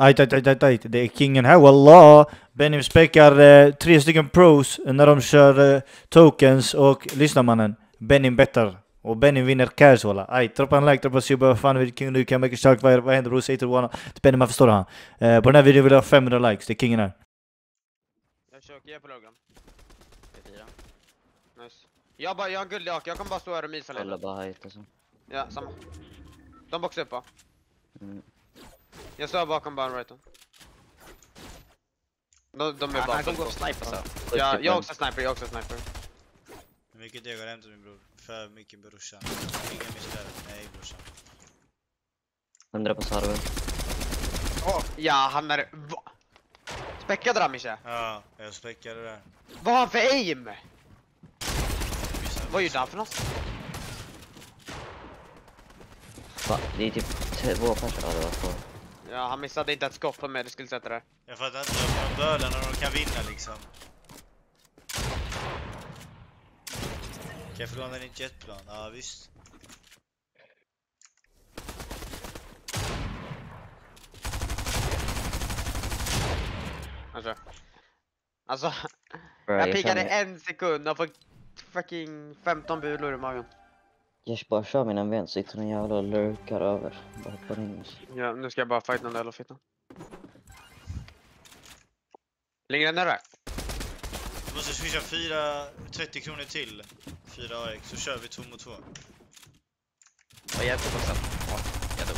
Ajt, ajt, ajt, ajt. Det är kingen här, wallah! Benim späckar eh, tre stycken pros när de kör eh, tokens och lyssna mannen. Benim bettar. Och Benim vinner cash walla. Ajt, droppa en like, droppa sub, vad fan king du kan make a shark, vad, vad händer? Hur säger du wanna? Det Benim, man förstår han. Eh, på den här videon vill jag ha 500 likes, det är kingen här. Jag försöker, jag på lågan. Nice. Jag, bara, jag har en guldig ak, jag kan bara stå här och mysa lite. bara height alltså. Ja, samma. De boxar upp va? Mm. Jag står bakom barn right de, de är Han, bara han kommer gå och snipa så. Ja, jag också sniper, jag också sniper. Mycket deg har hämtat min bror. För mycket brorsan. Ingen misär. Nej brorsan. 100 på sarven. Ja, han är... Va? Späckad Ramisha. Ja, jag späckade där. Vad har han för aim? Vad gjorde han för något? Va? Det är typ två personer det var två. Ja, han missade inte ett skott på mig, du skulle sätta det. Jag fattar inte varför de dödar när de kan vinna liksom. Kan jag få låna din jetplan? Ja visst. Alltså. Alltså, jag känner- en sekund och fick fucking 15 bulor i magen. Jag bara kör mina ben så sitter en jävla och lurkar över. Bara hoppar in. Ja, nu ska jag bara fighta den där fittan. Längre än där. Du måste swisha 4, 30 kronor till. 4 AX så kör vi två mot två. Vad hjälper boxen? Ja, jag dog.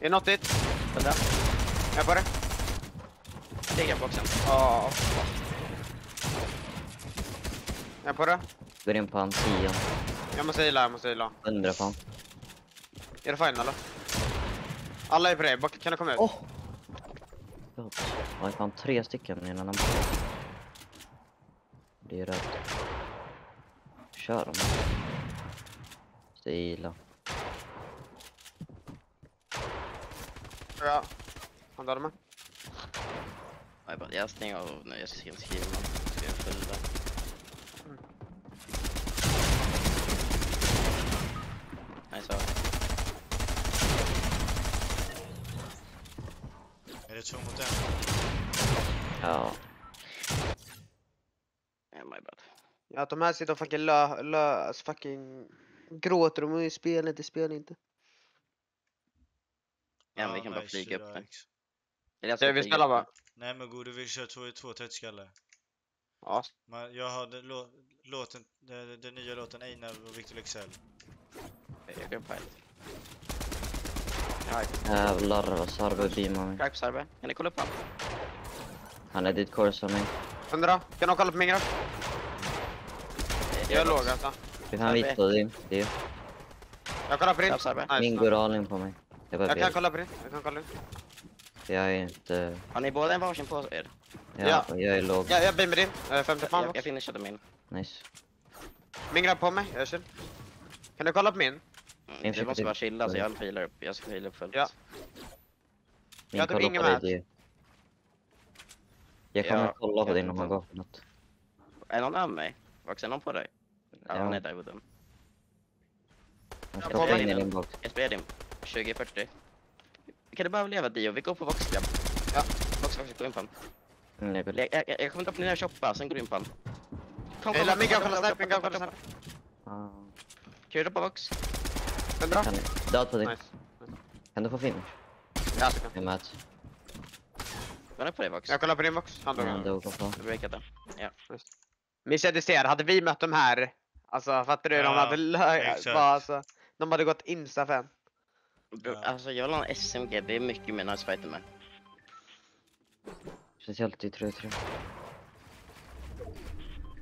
Är något dit? Hundra. Jag är på det. Lägger boxen. Ja. Jag är på det. Går in på han 10. Jag måste heala, jag måste heala. 100 på han. Är det fine eller? Alla är på dig, kan du komma ut? Oh. Har fan tre stycken i en annan box. Det är rätt. Kör dem. Stila. Ja. Han dödade mig. Jag bara, jag stänger av nu, jag ska skriva. Ska jag följa. Nej, så. Är det två mot en? Ja. Yeah, my bad. Ja, de här sitter och fucking lö, lö, alltså fucking gråter de i spel inte, spel inte. Ja, men vi kan bara flyga upp det. Eller jag Ska vi flyga spela upp bara? Nej men gode vi kör två i två 30 skallar. Ja. Man, jag har den lå, låten, den, den nya låten Einar och Victor Leksell. det. Jag går upp fight. Jävlar vad Sarve beamar mig. På server. Kan ni kolla upp han? Han är ditt course av mig. 100, kan de kolla på min graff? Jag är låg alltså. Du kan vita din. Det är Jag kollar på din. Min går all in på mig. Jag Jag kan kolla på din, jag kan kolla din. Jag är inte... Har ni båda en varsin på er? Ja, Ja. och jag är låg. Ja, jag beamar din. Eh, 50 fan Jag, jag finishade min. Nice. Min grabb på mig, jag är chill. Kan du kolla på min? Mm, du måste bara typ- chilla så jag filar upp. Jag ska fila upp fullt. Ja. Min Jag har typ kolla ingen på dig, match. det- Jag kommer Ja, kolla på vet om man inte. går för något. Är någon av mig? Var någon på dig? Ja, han är där wooden. Man Jag hoppa in i in. din box. Jag spelar din 2040. Kan du bara överleva Dio? Vi går på Voxclub. Ja. Vox, Vox, gå in på honom. Mm, jag. Jag, jag, kommer droppa ner och shoppa, sen går du in på honom. Kom, grabb kollar sniper, min grabb kollar sniper. Ah, Kan du droppa Vox? 100? kan Död på dig. Kan du få finish? Ja, så kan. Jag match. Var på dig Vox? Jag kollar på din box. Han dog. Han dog också. Du breakade. Men jag ser, hade vi mött de här, alltså fattar du? De Ja, hade lö- exakt. bara, alltså, de hade gått insta fan. Bro, Alltså jag vill ha en SMG, det är mycket mer nice fighter med. Speciellt i 3-3.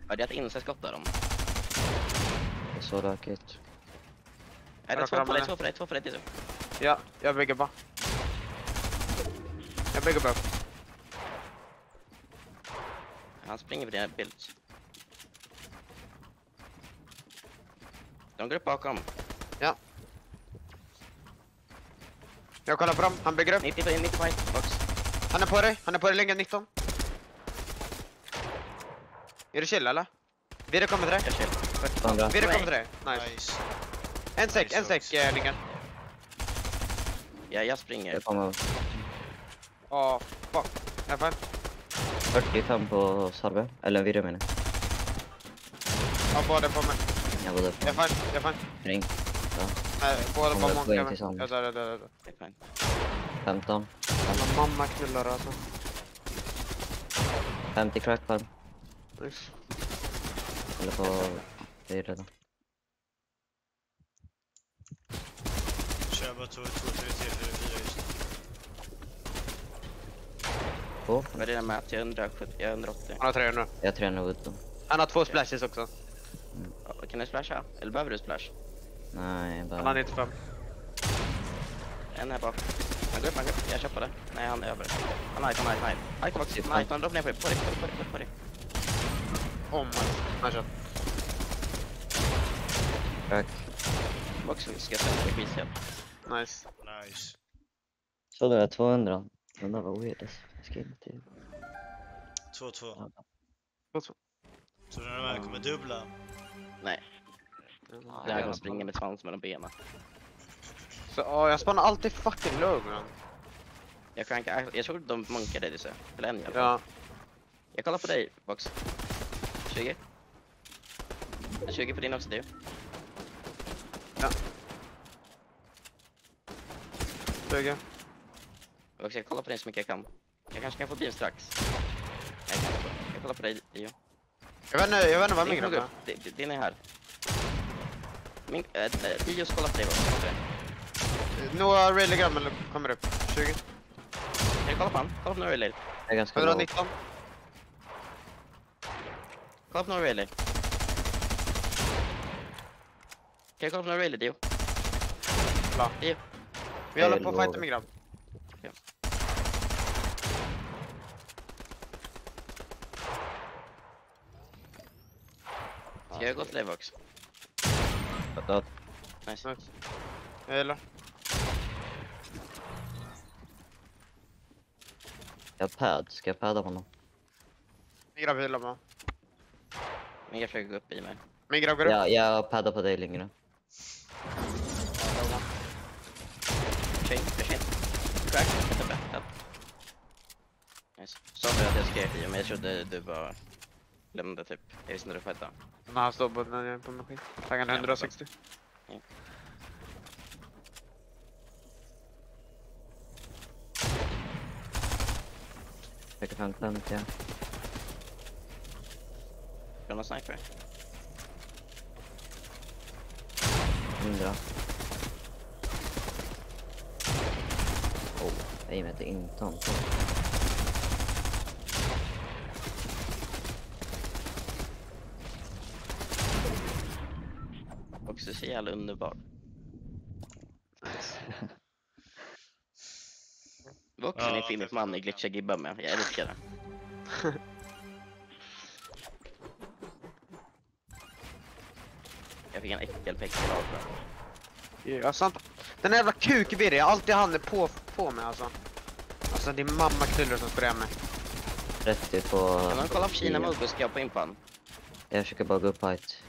Ja, det är ett insatsskott av dem. Det är så rökigt. Är det två på på dig, det. två på dig, två på dig? Ja, jag bygger bara. Jag bygger bara. Han springer vid dina bild. De går upp bakom. Jag kollar på dem, han bygger upp. 90 på 90 fight, Vox. Han är på dig, han är på dig länge 19. Är du chill eller? Vidare kommer till dig. Jag chill. Vidare Nej. kommer till dig. Nice. Nice. En sek, en sek eh, Lingen. Ja, jag springer. Kommer Ja, fuck. Jag fan. 45 på Sarbe. Eller Virre menar jag. Ja, båda på mig. Jag var där Jag fan, jag fan. Ring. Nej, båda på många. Jag dör, jag dör, jag dör. Det är fine. 15. Jävla mamma knullar alltså. 50 crack farm. Nice. Eller på Virre då. Kör bara 2, 2, 3, 3, 4, 4 just nu. Två. Vad är det där med att jag är 170, jag är 180? Han har 300. Jag har 300 wood då. Han har två splashes också. Ja, Kan du splasha? Eller behöver du splash? Nej, Han har bara... 95. En här bak. Han går upp, han går upp. Jag köper det. Nej, han är över. Han har han har han har Han kommer också. Nej, han drar ner på dig. På dig, på dig, på dig, på dig. Oh my. Nice shot. Crack. Box ska jag sätta skitjävligt. Nice. Nice. Så det är 200. Den där var weird alltså. Jag ska inte... 2, 2. Gott så. Tror du den här kommer dubbla? Nej, den här kommer springa med svans mellan benen. Så, ja, jag spanar alltid fucking låg man. Jag crankar, jag tror de munkade det så. Eller en fall. Ja. Jag kollar på dig, Box. 20. 20 på din också, du. Suger. Box, jag kollar på dig så mycket jag kan. Jag kanske kan få bil strax. Jag, kan, jag kollar på dig, Dio. Jag vet inte, jag vet inte vad min grabb är. Din- är här. Min, äh, Dios kollar på dig, Box. Kolla på dig. Några rally gram eller kommer upp. 20. Kan du kolla på han? Kolla på några relay. Jag är ganska låg. 119. Kolla på några relay. Kan du kolla på några relay, Dio? Bra. Dio. Vi håller Jag på att fighta min grabb. Jag gå till dig, Box? Död. Nice. Nice. Jag gillar. Jag har pad. Ska jag padda honom? Min grabb gillar mig. Men jag försöker gå upp i mig. Min grabb går upp. Ja, jag paddar på dig längre. Tjej, för sent. Crack, vänta. Help. Nice. Sorry att jag skrek i men jag trodde du bara lämnade typ. Jag visste inte du fightade. Men han står på, den- på maskin. Taggade 160. Försöker 550. Har du någon sniper? 100. Oh, aimet är inte on. Också så jävla underbar. Vuxen Ja, i filmet tack. man i glitcha gibbar med. Jag älskar det. Jag fick en äckelpäckel av det. Ja, sant. Den där jävla kukvirre, jag har alltid han på, på mig alltså. Alltså din mamma knullar som sprayar mig. 30 på... Kan man kolla på Kina mode ska jag på impan? Jag försöker bara gå upp height.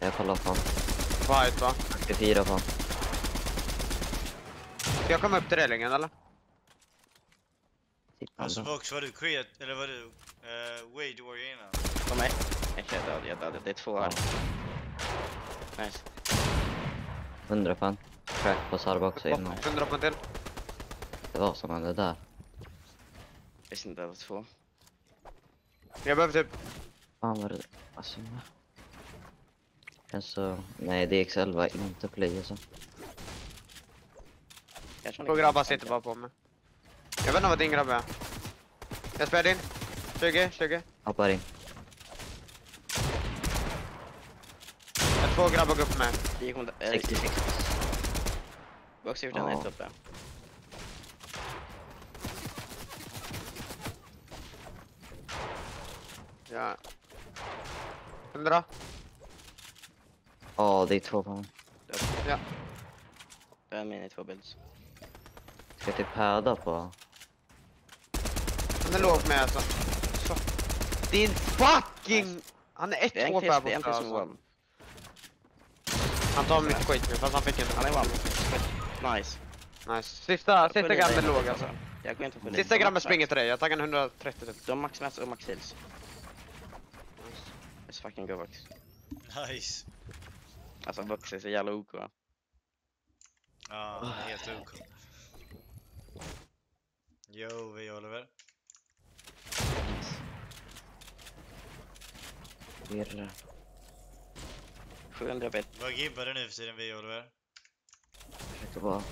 Jag kollar på honom. Fight va? 44 på honom. Ska jag komma upp till relingen eller? Alltså. Vox, var du Creat, eller var du uh, Wade Warrior innan? På mig? Jag är död, jag är död. Det är två här. Nice. 100 på han. Crack på Sarba också innan. 100 på en till. Det var som hände där. Jag visste inte att det var två. Jag behöver typ... Fan var det... Alltså... Alltså... Nej, DXL var inte play alltså. Två grabbar sitter bara på mig. Jag vet inte vad din grabb är. Jag spärrade in. 20, 20. Hoppar in. Jag har två grabbar går upp med. Vi kommer... Äh, 66. Box gjort en Ja. ett uppe. Ja. 100. Ja, det är två på. Ja. Det är min i två builds. Ska jag typ padda på... Han är låg med alltså. Så. Din fucking... Han är ett Det är en HP kiss, här det är en borta alltså. Han tar mycket skit nu fast han fick en... Han är one. Nice. Nice. Sista, sista grabben låg alltså. Jag går inte på Sista grabben springer till dig, jag taggar en 130 typ. De har max och max heals. Let's fucking go Vox. Nice. Alltså Vox är så jävla OK. Ja, han är helt OK. Yo, vi Oliver. Virre. 700 bit. Vad gibbar du nu för tiden, vi Oliver? Försöker bara...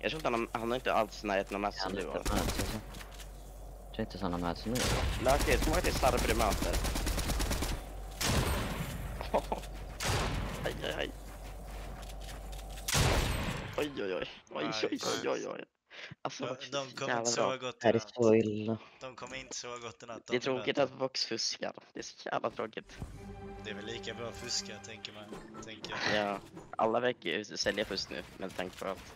Jag tror inte han, har- han har inte alls i närheten av Han du har. Alltså. Jag tror inte sådana möts nu. Lökigt, hur många till slarver du möter? Aj, aj, aj. Oj, oj, oj. Oj, oj, oj, oj, oj. Alltså, De, är de så kommer inte sova gott Det är så illa. De kommer inte sova gott i natt. Det är tråkigt att Vox fuskar. Det är så jävla tråkigt. Det är väl lika bra att fuska, tänker man. Tänker jag. Ja, alla verkar ju sälja fusk nu med tanke på att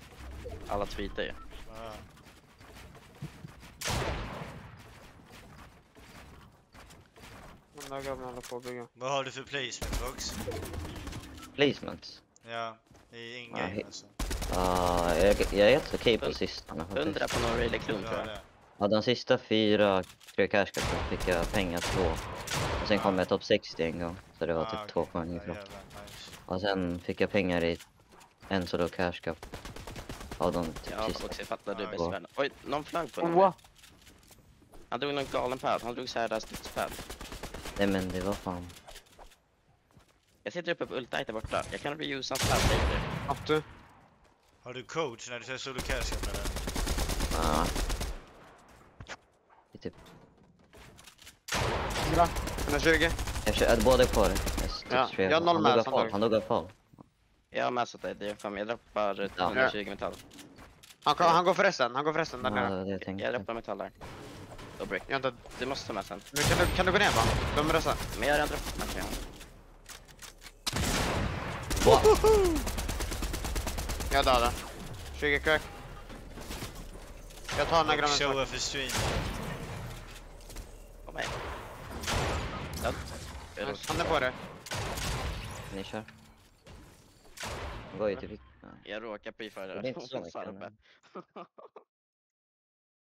alla tweetar ju. Ja. Den där grabben håller på att bygga. Vad har du för placement, Vox? Placements. Ja, i Ja, in-game he- alltså. Ja, jag, jag är helt okej på sistone Hundra faktiskt. på någon Klon Du tror jag. Ja, de sista fyra cupen fick jag pengar på. Och sen kom jag topp 60 en gång. Så det var Ah, typ två poäng Ja, ifrån. jävlar, nice. Och sen fick jag pengar i en solo cash cup. Av de typ Ja, sista. Jag fattar. Du Ja, bäst ja. världen. Oj, någon flög på den. Han drog någon galen pad. Han drog såhär där stridspad. Nej men det var fan... Jag sitter uppe på ultajt där borta. Jag kan reusa hans pad lite. Att du. Har du coach när du kör solo cash eller? Ja. Det är typ... Bra. 120. Jag kör, äh, båda är kvar. Typ Ja, jag har noll han med, han dog av fall. Jag har massat dig. Det är fan, jag droppar eh, Ja. 120 metall. Han, kan- han går förresten, han går förresten där Ja, nere. Jag droppar metall där. Och brick. Jag inte... Du måste ta med sen. Men kan, du, kan du gå ner va? De röstar. Men jag har redan droppat med honom. Jag dödar. 20 crack. Jag tar den här som- showa för stream. Kom med. Död. Han är på det. Ni kör. Det var ju typ... Ja. Jag råkar prefire Det är inte så där. mycket,